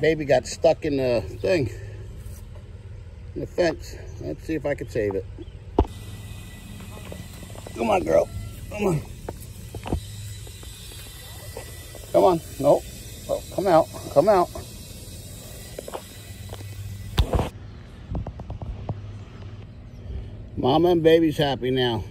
baby got stuck in the thing, in the fence. Let's see if I can save it. Come on, girl. Come on. Come on. Nope. Oh, come out. Come out. Mama and baby's happy now.